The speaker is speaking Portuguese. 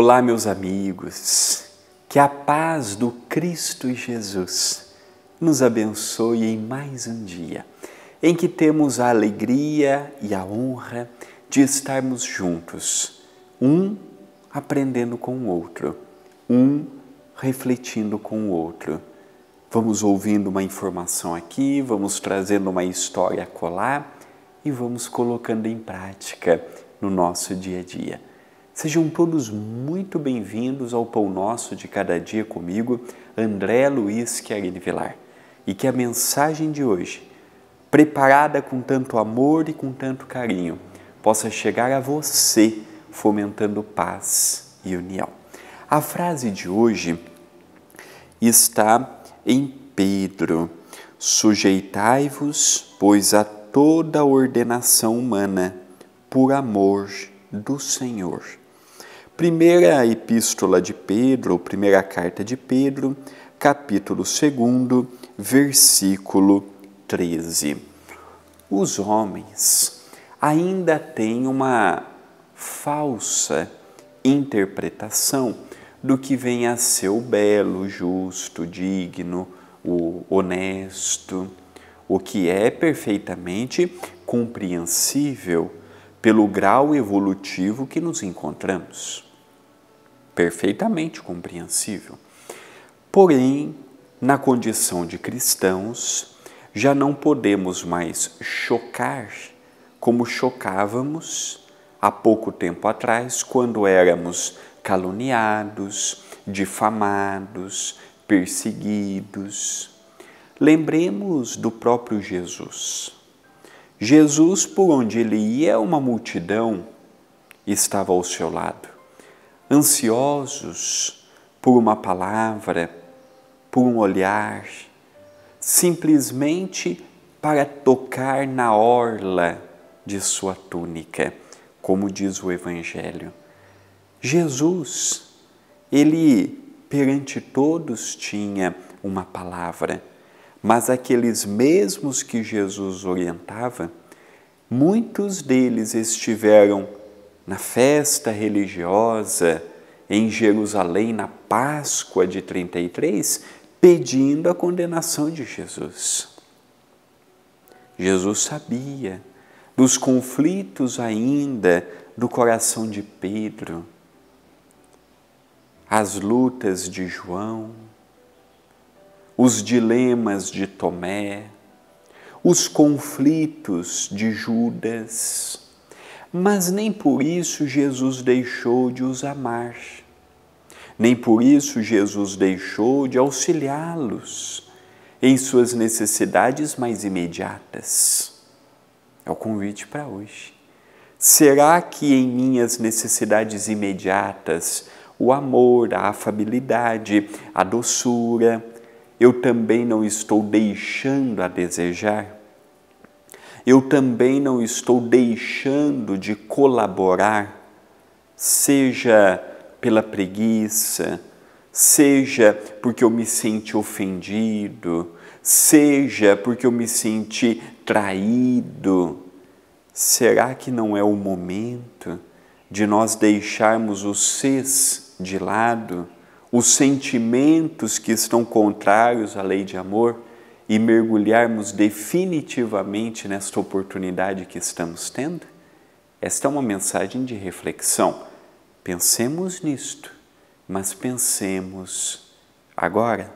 Olá, meus amigos, que a paz do Cristo Jesus nos abençoe em mais um dia em que temos a alegria e a honra de estarmos juntos, um aprendendo com o outro, um refletindo com o outro. Vamos ouvindo uma informação aqui, vamos trazendo uma história a colar e vamos colocando em prática no nosso dia a dia. Sejam todos muito bem-vindos ao Pão Nosso de Cada Dia comigo, André Luiz Querini Vilar. E que a mensagem de hoje, preparada com tanto amor e com tanto carinho, possa chegar a você, fomentando paz e união. A frase de hoje está em Pedro: Sujeitai-vos, pois, a toda ordenação humana, por amor do Senhor. Primeira Epístola de Pedro, primeira carta de Pedro, capítulo 2, versículo 13. Os homens ainda têm uma falsa interpretação do que vem a ser o belo, justo, digno, o honesto, o que é perfeitamente compreensível pelo grau evolutivo que nos encontramos perfeitamente compreensível. Porém, na condição de cristãos, já não podemos mais chocar como chocávamos há pouco tempo atrás, quando éramos caluniados, difamados, perseguidos. Lembremos do próprio Jesus. Jesus, por onde ele ia, uma multidão estava ao seu lado ansiosos por uma palavra, por um olhar, simplesmente para tocar na orla de sua túnica, como diz o Evangelho. Jesus, ele perante todos tinha uma palavra, mas aqueles mesmos que Jesus orientava, muitos deles estiveram na festa religiosa em Jerusalém, na Páscoa de 33, pedindo a condenação de Jesus. Jesus sabia dos conflitos ainda do coração de Pedro, as lutas de João, os dilemas de Tomé, os conflitos de Judas mas nem por isso Jesus deixou de os amar. Nem por isso Jesus deixou de auxiliá-los em suas necessidades mais imediatas. É o convite para hoje. Será que em minhas necessidades imediatas, o amor, a afabilidade, a doçura, eu também não estou deixando a desejar? Eu também não estou deixando de colaborar, seja pela preguiça, seja porque eu me senti ofendido, seja porque eu me senti traído. Será que não é o momento de nós deixarmos os ses de lado, os sentimentos que estão contrários à lei de amor? E mergulharmos definitivamente nesta oportunidade que estamos tendo? Esta é uma mensagem de reflexão. Pensemos nisto, mas pensemos agora.